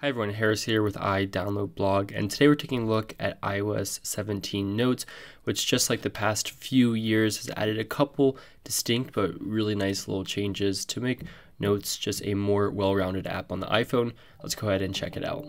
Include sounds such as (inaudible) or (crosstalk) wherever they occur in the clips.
Hi everyone, Harris here with iDownloadBlog, and today we're taking a look at iOS 17 Notes, which just like the past few years has added a couple distinct but really nice little changes to make Notes just a more well-rounded app on the iPhone. Let's go ahead and check it out.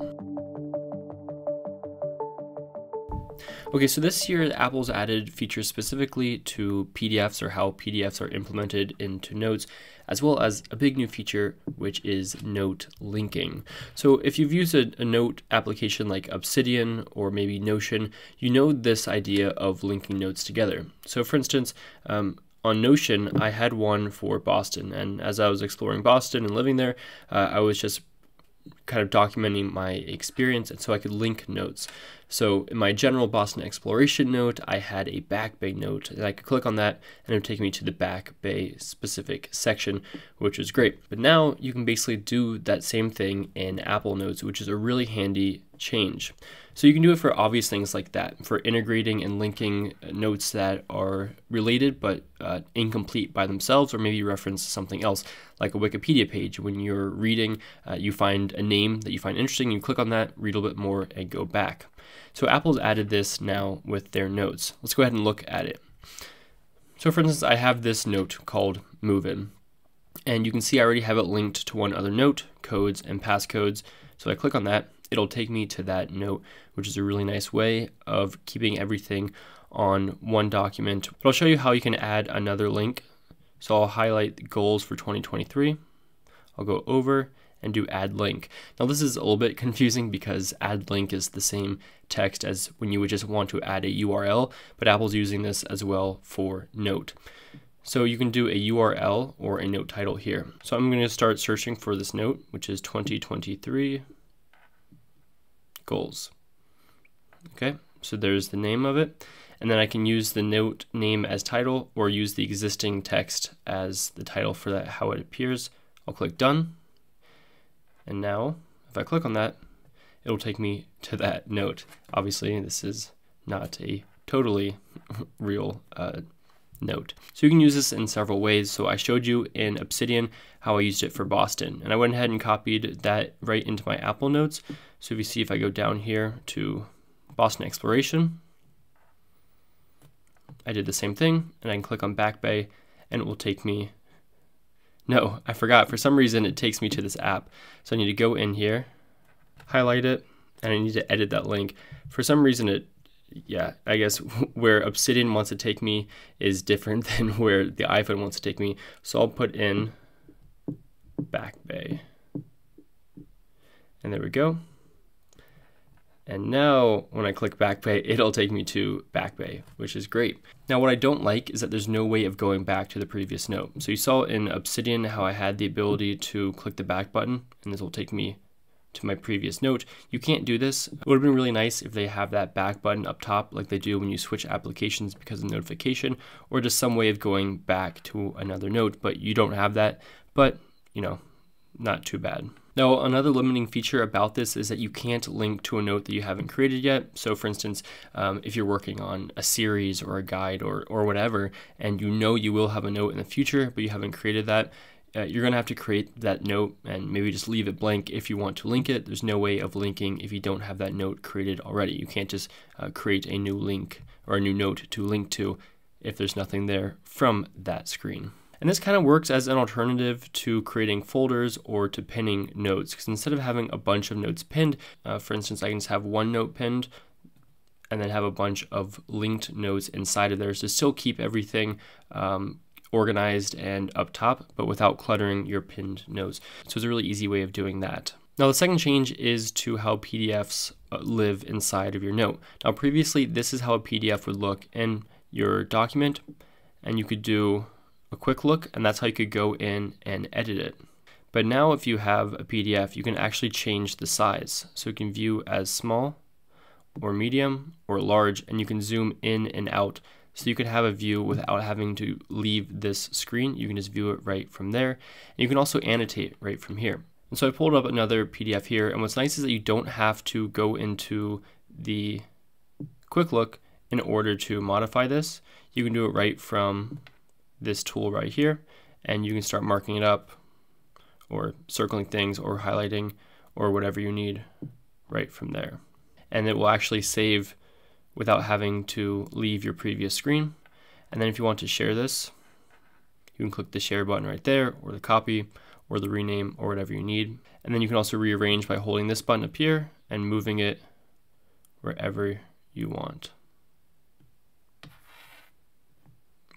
Okay, so this year Apple's added features specifically to PDFs or how PDFs are implemented into Notes, as well as a big new feature, which is note linking. So if you've used a, a note application like Obsidian or maybe Notion, you know this idea of linking notes together. So for instance, um, on Notion, I had one for Boston, and as I was exploring Boston and living there, uh, I was just kind of documenting my experience and so I could link notes. So in my general Boston exploration note, I had a Back Bay note and I could click on that and it would take me to the Back Bay specific section, which is great. But now you can basically do that same thing in Apple Notes, which is a really handy change. So you can do it for obvious things like that, for integrating and linking notes that are related but uh, incomplete by themselves, or maybe reference something else, like a Wikipedia page. When you're reading, uh, you find a name that you find interesting, you click on that, read a little bit more, and go back. So Apple's added this now with their notes. Let's go ahead and look at it. So for instance, I have this note called Move In. And you can see I already have it linked to one other note, codes and passcodes. So I click on that, it'll take me to that note, which is a really nice way of keeping everything on one document. But I'll show you how you can add another link. So I'll highlight goals for 2023. I'll go over and do add link. Now this is a little bit confusing because add link is the same text as when you would just want to add a URL, but Apple's using this as well for note. So you can do a URL or a note title here. So I'm going to start searching for this note, which is 2023 goals. Okay, so there's the name of it. And then I can use the note name as title or use the existing text as the title for that, how it appears. I'll click done. And now, if I click on that, it'll take me to that note. Obviously, this is not a totally (laughs) real uh, note. So you can use this in several ways. So I showed you in Obsidian how I used it for Boston. And I went ahead and copied that right into my Apple Notes. So if you see if I go down here to Boston Exploration, I did the same thing and I can click on Back Bay and it will take me no, I forgot. For some reason, it takes me to this app. So I need to go in here, highlight it, and I need to edit that link. For some reason, it yeah, I guess (laughs) where Obsidian wants to take me is different (laughs) than where the iPhone wants to take me. So I'll put in Back Bay. And there we go. And now when I click Back Bay, it'll take me to Back Bay, which is great. Now what I don't like is that there's no way of going back to the previous note. So you saw in Obsidian how I had the ability to click the back button and this will take me to my previous note. You can't do this. It would have been really nice if they have that back button up top like they do when you switch applications because of notification or just some way of going back to another note, but you don't have that. But, you know, not too bad. Now, another limiting feature about this is that you can't link to a note that you haven't created yet. So, for instance, um, if you're working on a series or a guide or, or whatever, and you know you will have a note in the future, but you haven't created that, uh, you're going to have to create that note and maybe just leave it blank if you want to link it. There's no way of linking if you don't have that note created already. You can't just uh, create a new link or a new note to link to if there's nothing there from that screen. And this kind of works as an alternative to creating folders or to pinning notes. Because instead of having a bunch of notes pinned, uh, for instance, I can just have one note pinned and then have a bunch of linked notes inside of there to still keep everything um, organized and up top, but without cluttering your pinned notes. So it's a really easy way of doing that. Now the second change is to how PDFs uh, live inside of your note. Now previously this is how a PDF would look in your document and you could do a quick look and that's how you could go in and edit it. But now if you have a PDF, you can actually change the size. So you can view as small or medium or large and you can zoom in and out so you can have a view without having to leave this screen. You can just view it right from there. And you can also annotate right from here. And so I pulled up another PDF here. And what's nice is that you don't have to go into the quick look in order to modify this. You can do it right from this tool right here and you can start marking it up or circling things or highlighting or whatever you need right from there. And it will actually save without having to leave your previous screen. And then if you want to share this, you can click the share button right there, or the copy, or the rename, or whatever you need. And then you can also rearrange by holding this button up here and moving it wherever you want. A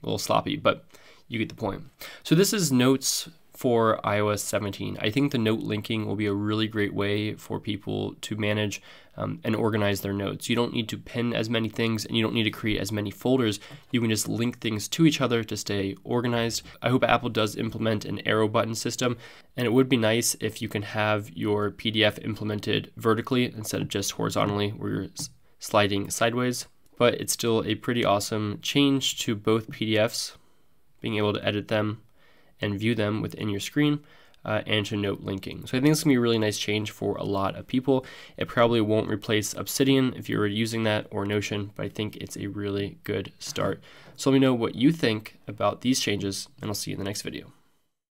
little sloppy, but you get the point. So this is notes for iOS 17. I think the note linking will be a really great way for people to manage um, and organize their notes. You don't need to pin as many things and you don't need to create as many folders. You can just link things to each other to stay organized. I hope Apple does implement an arrow button system, and it would be nice if you can have your PDF implemented vertically instead of just horizontally where you're sliding sideways. But it's still a pretty awesome change to both PDFs, being able to edit them and view them within your screen. Uh, and to note linking. So I think it's gonna be a really nice change for a lot of people. It probably won't replace Obsidian if you're using that or Notion, but I think it's a really good start. So let me know what you think about these changes, and I'll see you in the next video.